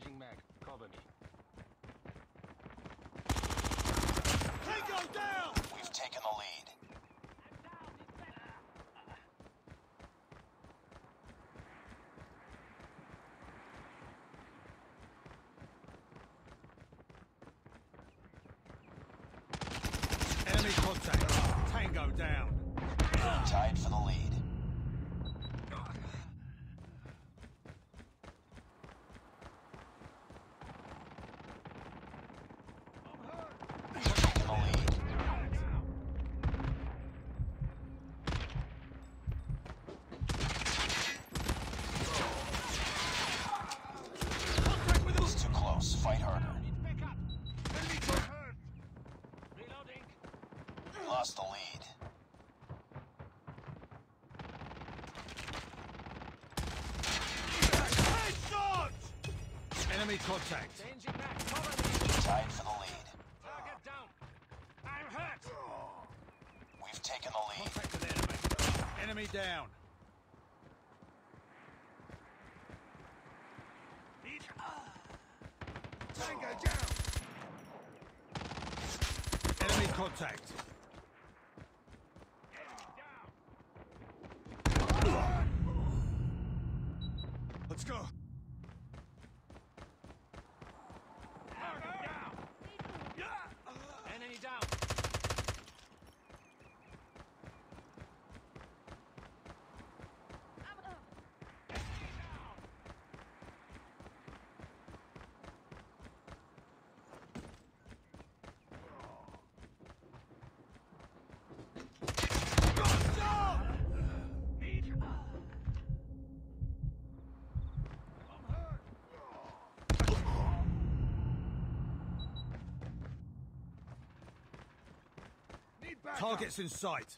Changing mag. Cover me. Tango down! We've taken the lead. Enemy contact. Tango down. Tied for the lead. Lost the lead. Headshot! Enemy contact. Changing mag. Cover me. Tied for the lead. Target down. I'm hurt. We've taken the lead. Contact with enemy. Enemy down. Tango down. Enemy contact. Let's go. Target down. Enemy down. Targets in sight.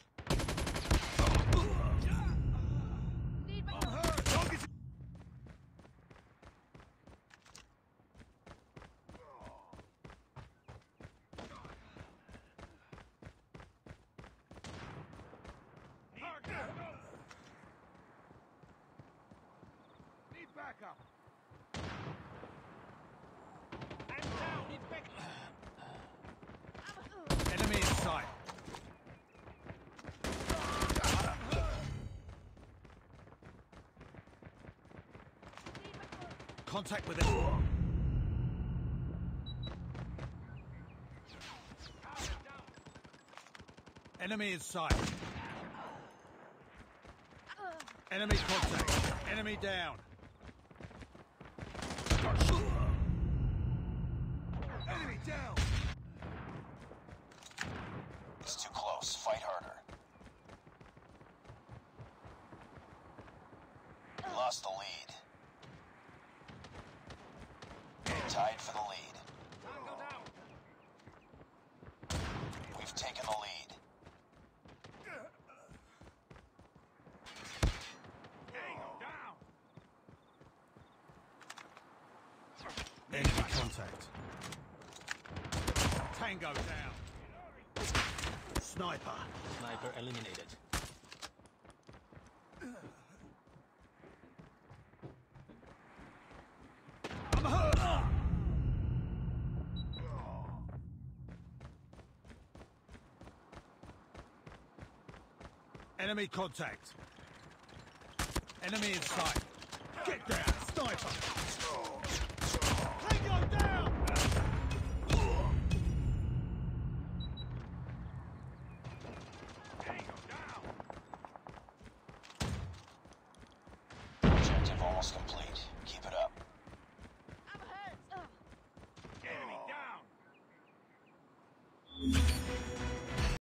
Need backup. I'm down. Need back. Enemy in sight. Contact with it. Enemy in sight. Enemy contact. Enemy down. Enemy down. Tied for the lead. We've taken the lead. Enemy contact. Tango down. Sniper. Sniper eliminated. I'm hurt. Enemy contact. Enemy in sight. Get down, sniper.